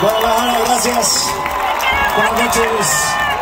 Guadalajara, gracias. Buenas noches.